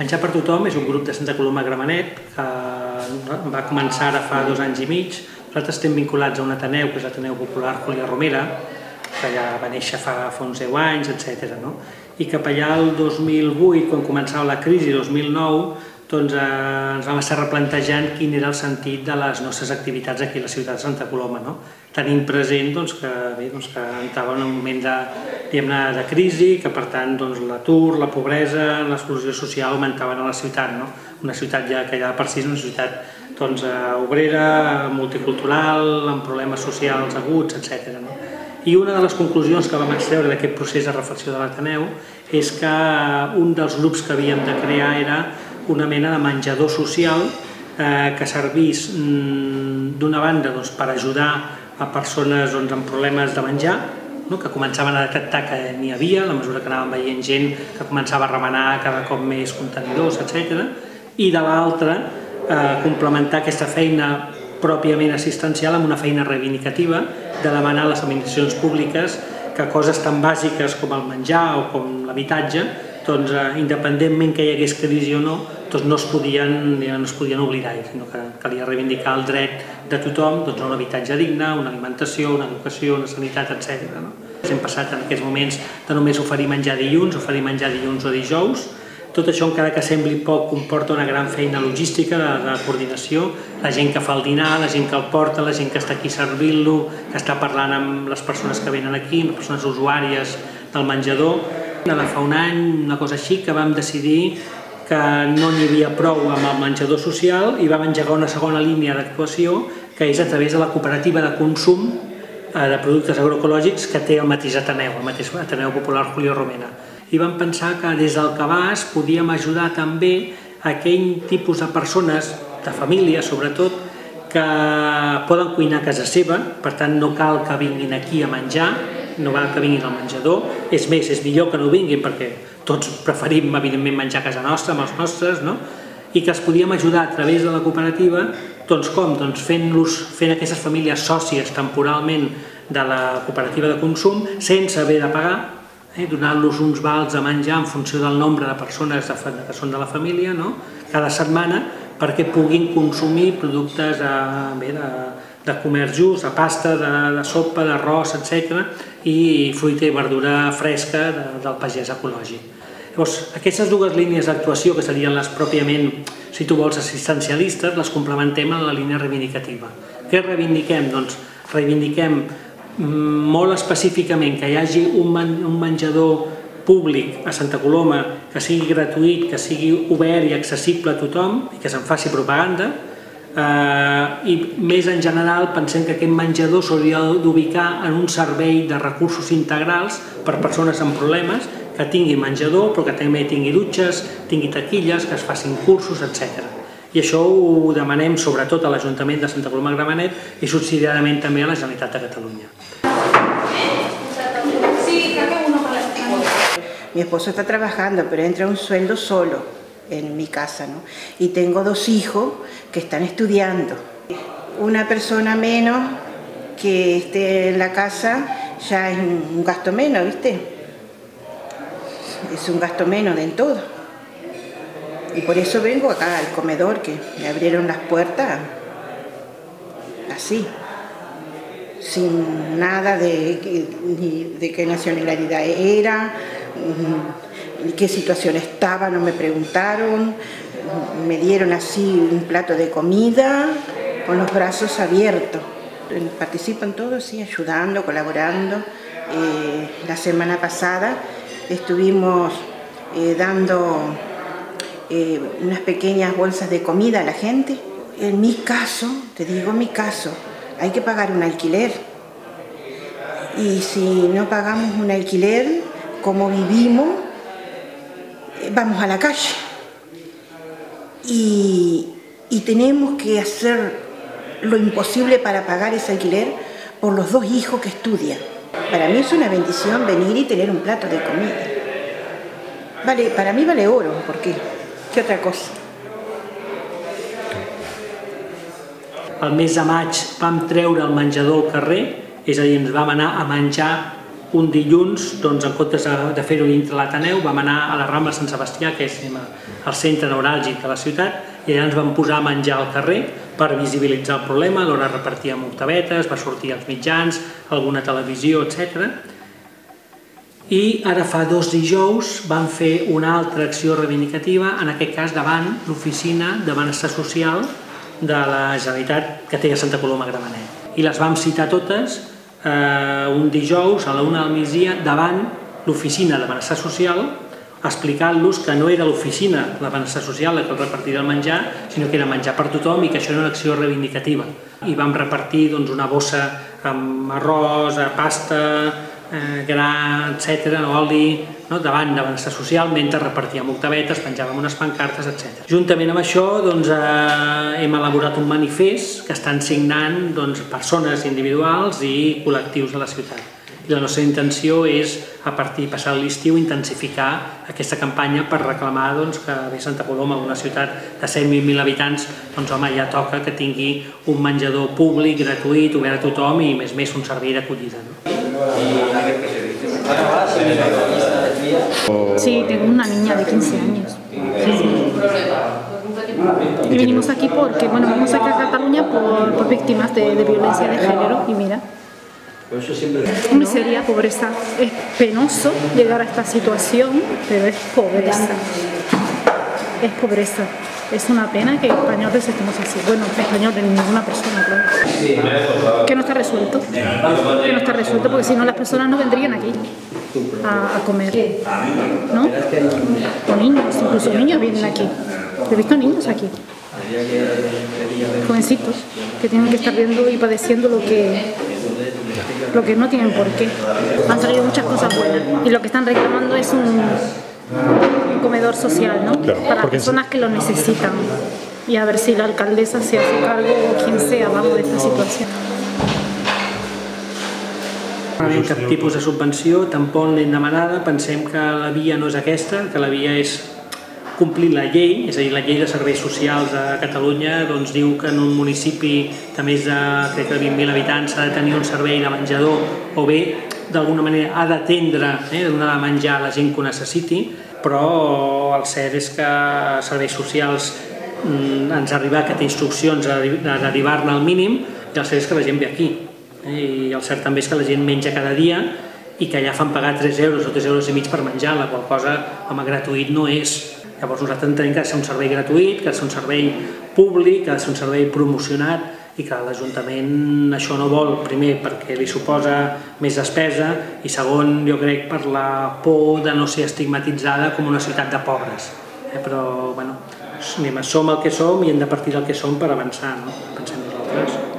Menjar per tothom és un grup de Santa Coloma Gramenet que va començar ara fa dos anys i mig. Nosaltres estem vinculats a un Ateneu, que és l'Ateneu Popular Julià Romera, que ja va néixer fa, fa uns 10 anys, etc. No? I cap allà el 2008, quan començava la crisi, 2009, doncs, eh, ens vam estar replantejant quin era el sentit de les nostres activitats aquí a la ciutat de Santa Coloma, no? Tenint present doncs, que, bé, doncs, que entrava en un moment de, de crisi, que per tant doncs, l'atur, la pobresa, l'exclusió social augmentaven a la ciutat, no? una ciutat ja que ja per si és una ciutat doncs, eh, obrera, multicultural, amb problemes socials aguts, etc. No? I una de les conclusions que vam extreure d'aquest procés de reflexió de l'Ateneu és que un dels grups que havíem de crear era una mena de menjador social eh, que servís mm, d'una banda doncs, per ajudar a persones doncs, amb problemes de menjar, no? que començaven a detectar que n'hi havia, a la mesura que anàvem veient gent que començava a remenar cada cop més contenidors, etc. I de l'altra, eh, complementar aquesta feina pròpiament assistencial amb una feina reivindicativa de demanar a les administracions públiques que coses tan bàsiques com el menjar o com l'habitatge doncs, eh, independentment que hi hagués crisi o no, doncs no es podien, no es podien oblidar, sinó que calia reivindicar el dret de tothom doncs, a un habitatge digne, una alimentació, una educació, una sanitat, etc. No? Hem passat en aquests moments de només oferir menjar dilluns, oferir menjar dilluns o dijous, tot això, encara que sembli poc, comporta una gran feina logística de, de coordinació, la gent que fa el dinar, la gent que el porta, la gent que està aquí servint-lo, que està parlant amb les persones que venen aquí, amb les persones usuàries del menjador, de fa un any, una cosa així, que vam decidir que no n'hi havia prou amb el menjador social i vam engegar una segona línia d'actuació que és a través de la cooperativa de consum eh, de productes agroecològics que té el mateix Ateneu, el mateix Ateneu Popular Julio Romena. I vam pensar que des del cabàs podíem ajudar també aquell tipus de persones, de família sobretot, que poden cuinar a casa seva, per tant no cal que vinguin aquí a menjar, no val que vinguin al menjador, és més, és millor que no vinguin perquè tots preferim evidentment menjar a casa nostra amb els nostres, no? i que els podíem ajudar a través de la cooperativa, doncs com? Doncs fent-los, fent aquestes famílies sòcies temporalment de la cooperativa de consum sense haver de pagar, eh? donant-los uns vals de menjar en funció del nombre de persones de, que són de la família, no? cada setmana, perquè puguin consumir productes eh, bé, de, de comerç just, de pasta, de, de sopa, d'arròs, etc. i fruita i verdura fresca de, del pagès ecològic. Llavors, aquestes dues línies d'actuació, que serien les pròpiament, si tu vols, assistencialistes, les complementem en la línia reivindicativa. Què reivindiquem? Doncs reivindiquem mm, molt específicament que hi hagi un, un menjador públic a Santa Coloma que sigui gratuït, que sigui obert i accessible a tothom i que se'n faci propaganda, eh, i més en general pensem que aquest menjador s'hauria d'ubicar en un servei de recursos integrals per persones amb problemes que tingui menjador però que també tingui dutxes, tingui taquilles, que es facin cursos, etc. I això ho demanem sobretot a l'Ajuntament de Santa Coloma Gramenet i subsidiàriament també a la Generalitat de Catalunya. Mi esposo está trabajando, pero entra un sueldo solo. en mi casa, ¿no? Y tengo dos hijos que están estudiando. Una persona menos que esté en la casa ya es un gasto menos, ¿viste? Es un gasto menos en todo. Y por eso vengo acá al comedor, que me abrieron las puertas así, sin nada de, de qué nacionalidad era, en qué situación estaba, no me preguntaron, me dieron así un plato de comida con los brazos abiertos. Participan todos, sí, ayudando, colaborando. Eh, la semana pasada estuvimos eh, dando eh, unas pequeñas bolsas de comida a la gente. En mi caso, te digo mi caso, hay que pagar un alquiler. Y si no pagamos un alquiler, como vivimos, vamos a la calle y, tenemos que hacer lo imposible para pagar ese alquiler por los dos hijos que estudian. Para mí es una bendición venir y tener un plato de comida. Vale, para mí vale oro, ¿por qué? ¿Qué otra cosa? El mes de maig vam treure el menjador al carrer, és a dir, ens vam anar a menjar un dilluns, doncs, en comptes de fer-ho dintre l'Ateneu, vam anar a la Rambla Sant Sebastià, que és el centre neuràlgic de la ciutat, i allà ens vam posar a menjar al carrer per visibilitzar el problema, alhora repartíem octavetes, va sortir als mitjans, alguna televisió, etc. I ara fa dos dijous vam fer una altra acció reivindicativa, en aquest cas davant l'oficina de benestar social de la Generalitat que té a Santa Coloma Gramenet. I les vam citar totes eh, un dijous a la una del migdia davant l'oficina de benestar social explicant-los que no era l'oficina de benestar social la que repartiria el menjar, sinó que era menjar per tothom i que això era una acció reivindicativa. I vam repartir doncs, una bossa amb arròs, pasta, eh, gra, etc, oli, no? davant de benestar social, mentre repartíem octavetes, penjàvem unes pancartes, etc. Juntament amb això doncs, eh, hem elaborat un manifest que estan signant doncs, persones individuals i col·lectius de la ciutat. I la nostra intenció és, a partir de passar l'estiu, intensificar aquesta campanya per reclamar doncs, que bé Santa Coloma, una ciutat de 100.000 habitants, doncs home, ja toca que tingui un menjador públic, gratuït, obert a tothom i més més un servei d'acollida. No? Sí, tengo una niña de 15 años. Y venimos aquí porque, bueno, vamos aquí a Cataluña por, por víctimas de, de, violencia de género y mira. Miseria, pobreza. Es penoso llegar a esta situación, pero es pobreza. Es pobreza. Es una pena que españoles estemos así. Bueno, españoles, ninguna persona, claro. Que no está resuelto. Que no está resuelto porque si no las personas no vendrían aquí a, a comer. ¿No? O niños, incluso niños vienen aquí. He visto niños aquí. Jovencitos que tienen que estar viendo y padeciendo lo que lo que no tienen por qué. Han salido muchas cosas buenas y lo que están reclamando es un un comedor social, ¿no? Claro, Para personas que lo necesitan. Y a ver si la alcaldesa se hace cargo o quien sea, vamos, de esta situació. No hi ha cap tipus de subvenció, tampoc l'hem demanada, pensem que la via no és aquesta, que la via és complir la llei, és a dir, la llei de serveis socials de Catalunya doncs, diu que en un municipi de més de, crec que 20.000 habitants s'ha de tenir un servei de menjador o bé d'alguna manera ha d'atendre, eh, donar de menjar a la gent que ho necessiti, però el cert és que serveis socials mm, ens arriba aquesta instruccions d'arribar-ne al mínim i el cert és que la gent ve aquí. Eh, I el cert també és que la gent menja cada dia i que allà fan pagar 3 euros o 3 euros i mig per menjar, la qual cosa, home, gratuït no és. Llavors nosaltres entenem que ha de ser un servei gratuït, que ha de ser un servei públic, que ha de ser un servei promocionat i que l'Ajuntament això no vol, primer perquè li suposa més despesa i segon jo crec per la por de no ser estigmatitzada com una ciutat de pobres. Eh, però bueno, som el que som i hem de partir del que som per avançar, no? pensem nosaltres.